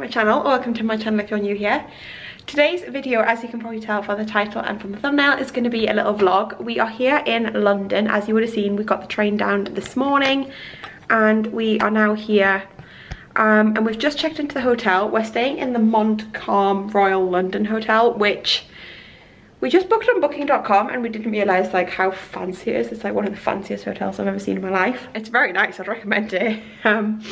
my channel, or welcome to my channel if you're new here. Today's video, as you can probably tell from the title and from the thumbnail, is going to be a little vlog. We are here in London, as you would have seen, we got the train down this morning, and we are now here, um, and we've just checked into the hotel. We're staying in the Montcalm Royal London Hotel, which we just booked on booking.com and we didn't realize like how fancy it is. It's like one of the fanciest hotels i've ever seen in my life. It's very nice. I'd recommend it. Um,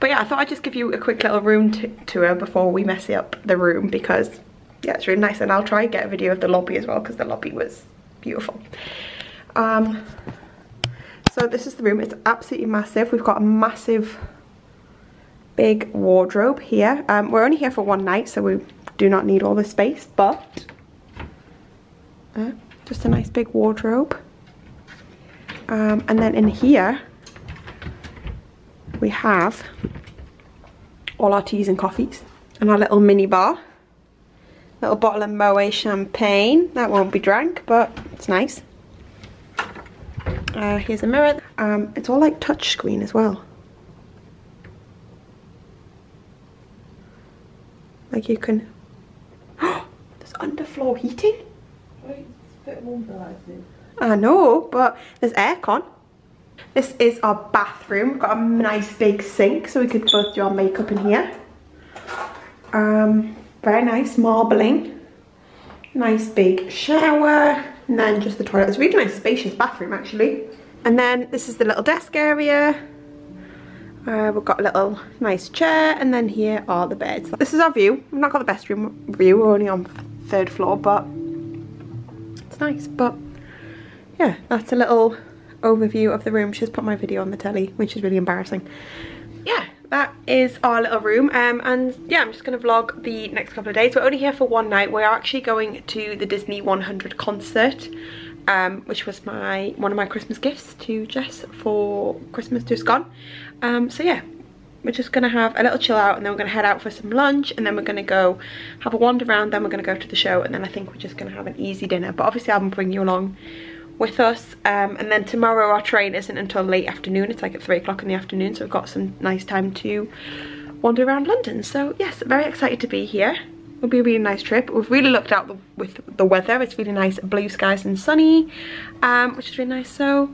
but yeah i thought i'd just give you a quick little room tour before we mess up the room because yeah it's really nice. And i'll try and get a video of the lobby as well because the lobby was beautiful. Um, so this is the room. It's absolutely massive. We've got a massive big wardrobe here. Um, we're only here for one night so we do not need all the space but uh, just a nice big wardrobe. Um, and then in here, we have all our teas and coffees and our little mini bar. Little bottle of Moet champagne. That won't be drank, but it's nice. Uh, here's a mirror. Um, it's all like touchscreen as well. Like you can... There's underfloor heating? I know, but there's aircon. This is our bathroom. We've got a nice big sink so we could both do our makeup in here. Um, very nice marbling. Nice big shower. And then just the toilet. It's a really nice spacious bathroom actually. And then this is the little desk area. Uh, we've got a little nice chair and then here are the beds. This is our view. We've not got the best room view, we're only on third floor, but it's nice. But yeah, that's a little overview of the room. She's put my video on the telly, which is really embarrassing. Yeah, that is our little room. Um, and yeah, I'm just to vlog the next couple of days. We're only here for one night. We are actually going to the Disney 100 concert. Um, which was my one of my Christmas gifts to Jess for Christmas just gone. Um, so yeah, we're just gonna have a little chill out and then we're gonna head out for some lunch and then we're gonna go have a wander around then we're gonna go to the show and then I think we're just gonna have an easy dinner. But obviously I'm bring you along with us um, and then tomorrow our train isn't until late afternoon. It's like at three o'clock in the afternoon so we've got some nice time to wander around London. So yes very excited to be here. It'll be a really nice trip. We've really looked out the, with the weather. It's really nice blue skies and sunny um, which is really nice. So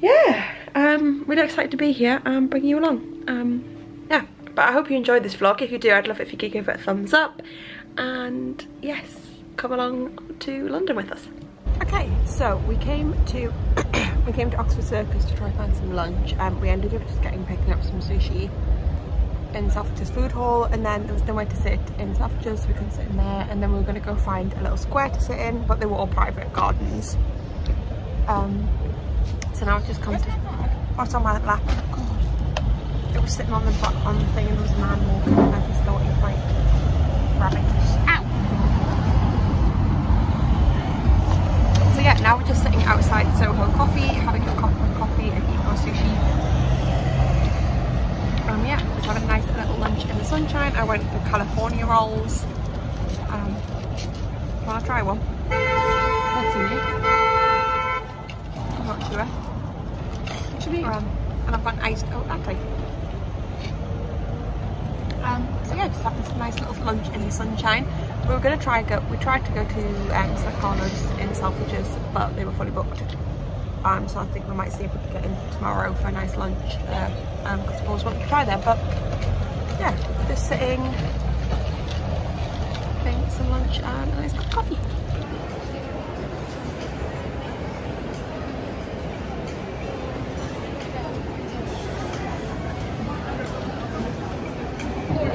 yeah um really excited to be here and bring you along um yeah but i hope you enjoyed this vlog. If you do i'd love it if you could give it a thumbs up. And yes come along to london with us. Okay so we came to we came to oxford circus to try and find some lunch and um, we ended up just getting picking up some sushi in Selfridges food hall and then there was nowhere to sit in Selfridges so we couldn't sit in there and then we were going to go find a little square to sit in but they were all private gardens. Um, so now I've just come to what's on my lap. It was sitting on the on the thing and there was a man walking and I just thought he might grab it. Ow! So yeah, now we're just sitting outside Soho Coffee, having a cup of coffee and eating our sushi. Um yeah, just having a nice little lunch in the sunshine. I went for California rolls. Um, wanna try one? What's in it? not sure. Actually, um, and I've got an iced oat latte. Um, so yeah, just having some nice little lunch in the sunshine. We were going to try go. We tried to go to um, in Selfridges, but they were fully booked. Um, so I think we might see if we can get in tomorrow for a nice lunch there. Um, because I always wanted to try there. But yeah, just sitting, having some lunch and a nice cup of coffee.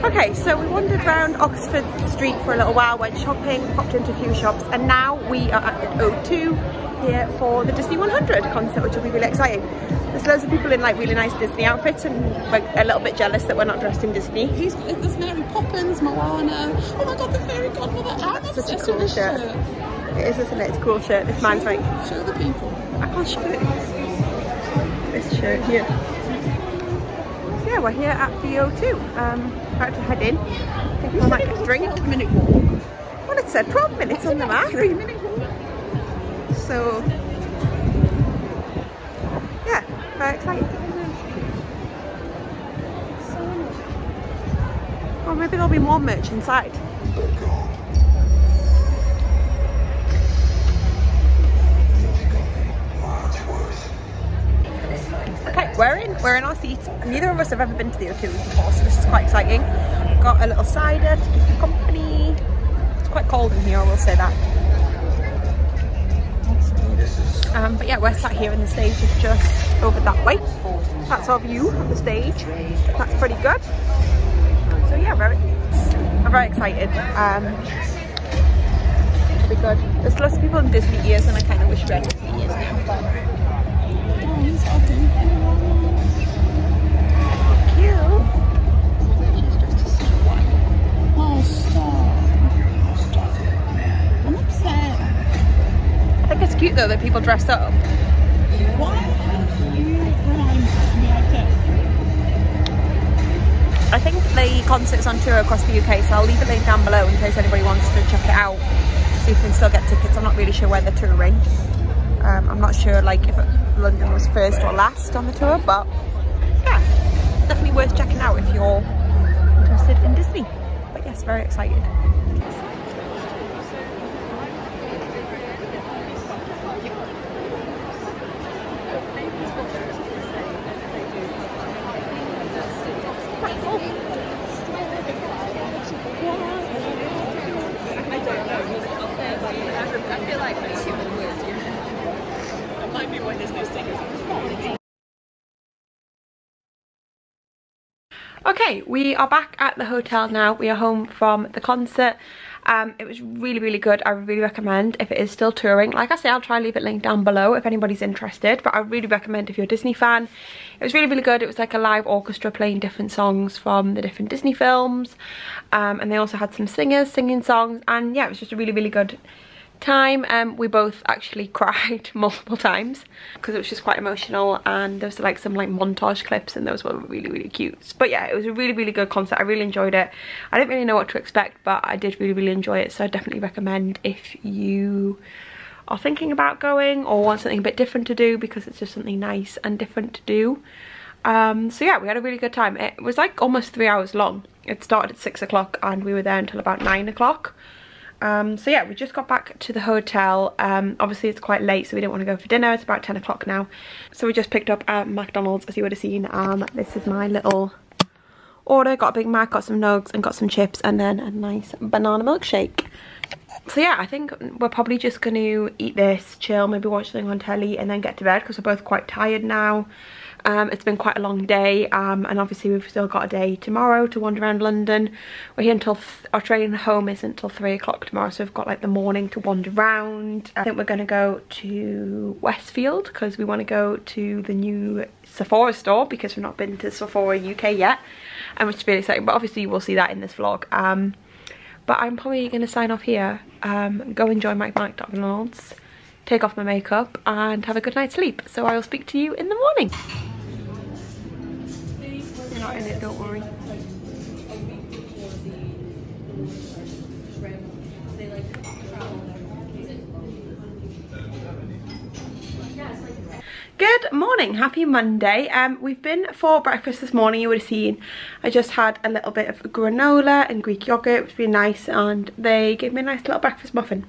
Okay, so we wandered around Oxford Street for a little while, went shopping, popped into a few shops, and now we are at the O2 here for the Disney 100 concert, which will be really exciting. There's loads of people in like really nice Disney outfits and like a little bit jealous that we're not dressed in Disney. He's, there's Mary Poppins, Moana, oh my god, the fairy godmother, oh, That's such a cool shirt. shirt. It is, isn't it? It's a cool shirt. This man's like... Show the people. I can't show it. This shirt here yeah, we're here at the O2. Um, about to head in. I think I might get a drink. minute walk. said 12 minutes on the map. Three minutes. So, yeah, very excited. Or maybe there'll be more merch inside. Neither of us have ever been to the O2 before, so this is quite exciting. Got a little cider to keep you company. It's quite cold in here, I will say that. Um, but yeah, we're sat here and the stage is just over that way. That's our view of the stage. That's pretty good. So yeah, very, I'm very excited. Um, it'll be good. There's lots of people in Disney ears and I kind of wish we had Disney ears now. Though that people dress up. Why you remind me like this? I think the concert's on tour across the UK, so I'll leave a link down below in case anybody wants to check it out. See if you can still get tickets. I'm not really sure where they're touring. Um, I'm not sure like if London was first or last on the tour, but yeah, definitely worth checking out if you're interested in Disney. But yes, very excited. Okay, we are back at the hotel now. We are home from the concert. Um, it was really, really good. I really recommend if it is still touring. Like I say, I'll try and leave it linked down below if anybody's interested. But I really recommend if you're a Disney fan. It was really, really good. It was like a live orchestra playing different songs from the different Disney films. Um, and they also had some singers singing songs. And yeah, it was just a really, really good time um we both actually cried multiple times because it was just quite emotional and there was like some like montage clips and those were really really cute. But yeah it was a really really good concert. I really enjoyed it. I didn't really know what to expect but i did really really enjoy it so i definitely recommend if you are thinking about going or want something a bit different to do because it's just something nice and different to do. Um so yeah we had a really good time. It was like almost three hours long. It started at six o'clock and we were there until about nine o'clock um, so yeah, we just got back to the hotel. Um, obviously it's quite late, so we didn't want to go for dinner. It's about 10 o'clock now. So we just picked up at McDonald's, as you would have seen. Um, this is my little order. Got a Big Mac, got some nugs, and got some chips, and then a nice banana milkshake. So yeah, I think we're probably just going to eat this, chill, maybe watch something on telly, and then get to bed, because we're both quite tired now. Um, it's been quite a long day um, and obviously we've still got a day tomorrow to wander around London. We're here until, our train home isn't until 3 o'clock tomorrow so we've got like the morning to wander around. I think we're going to go to Westfield because we want to go to the new Sephora store because we've not been to Sephora UK yet and which is really exciting but obviously you will see that in this vlog. Um, but I'm probably going to sign off here, um, go enjoy my McDonald's, take off my makeup and have a good night's sleep. So I will speak to you in the morning. In it, don't worry. Good morning, happy Monday. Um, we've been for breakfast this morning, you would have seen. I just had a little bit of granola and Greek yogurt, it was really nice, and they gave me a nice little breakfast muffin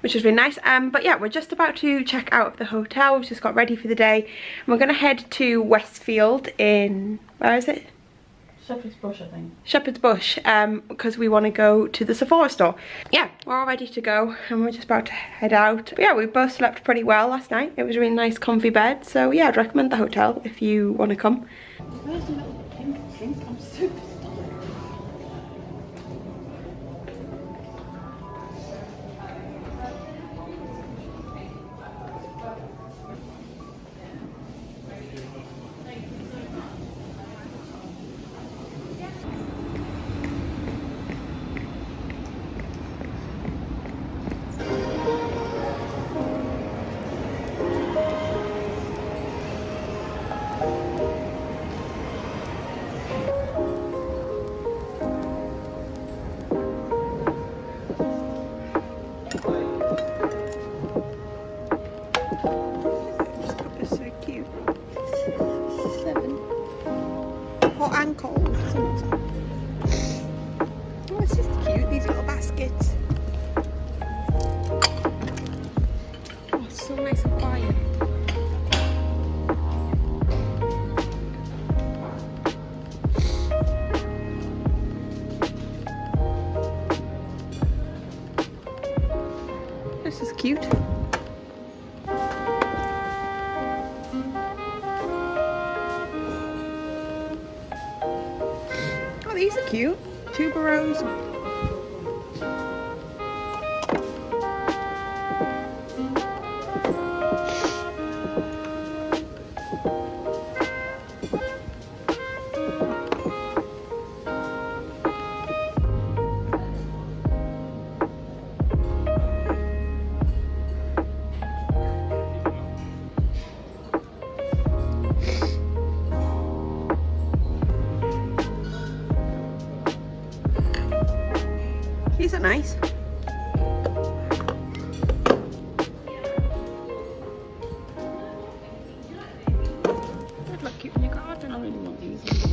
which is really nice. Um but yeah we're just about to check out of the hotel. We've just got ready for the day. And we're gonna head to westfield in where is it? Shepherd's Bush, I think. Shepherd's Bush um because we want to go to the Sephora store. Yeah we're all ready to go and we're just about to head out. But yeah we both slept pretty well last night. It was a really nice comfy bed. So yeah I'd recommend the hotel if you want to come it's just cute. These little baskets. Look cute in your garden. I really want these.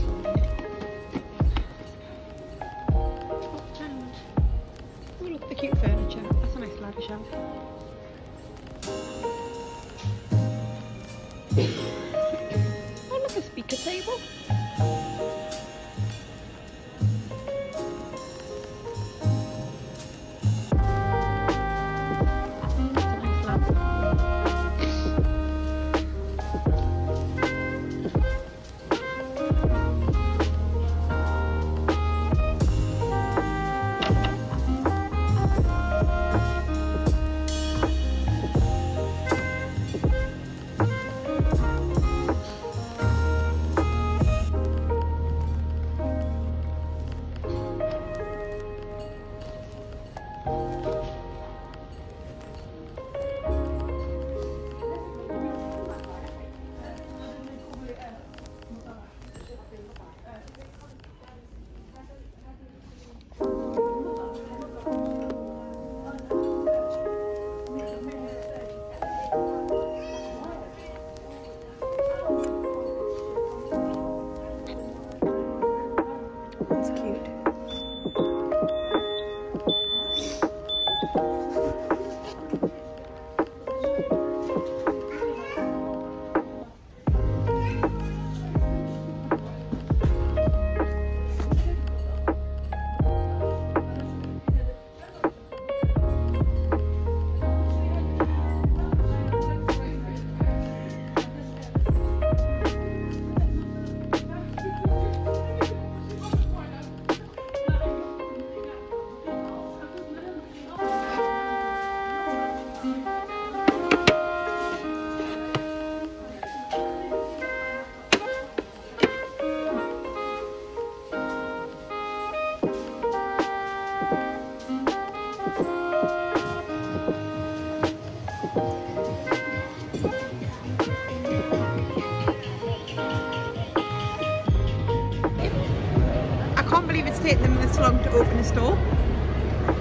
To open a store.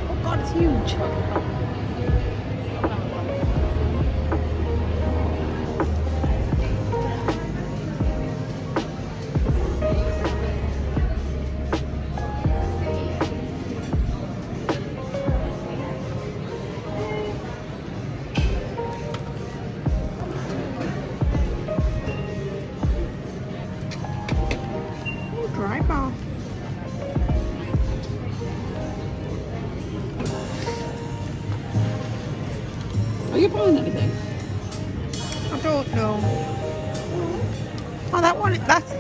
Oh god, it's huge.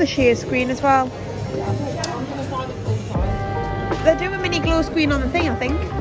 Share screen as well. I'm going to buy the full size. They do a mini glow screen on the thing, I think.